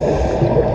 you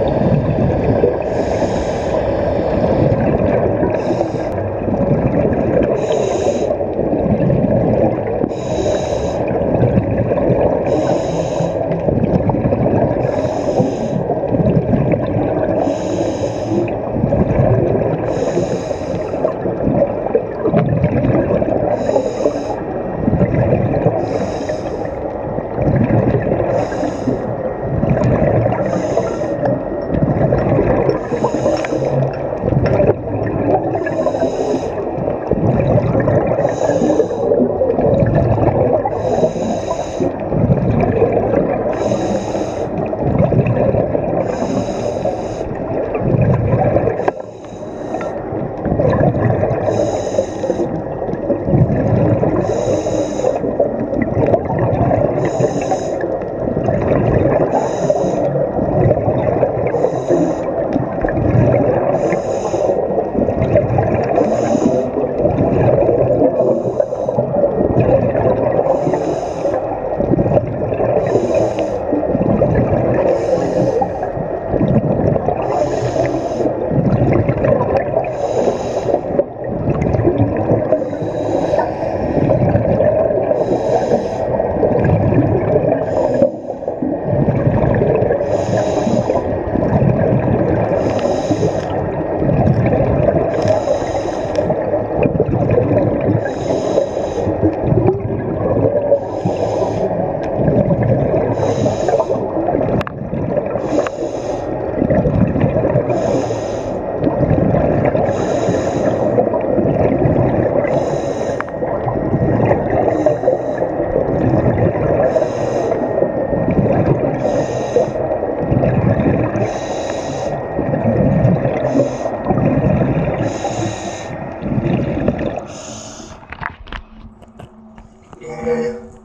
Yeah.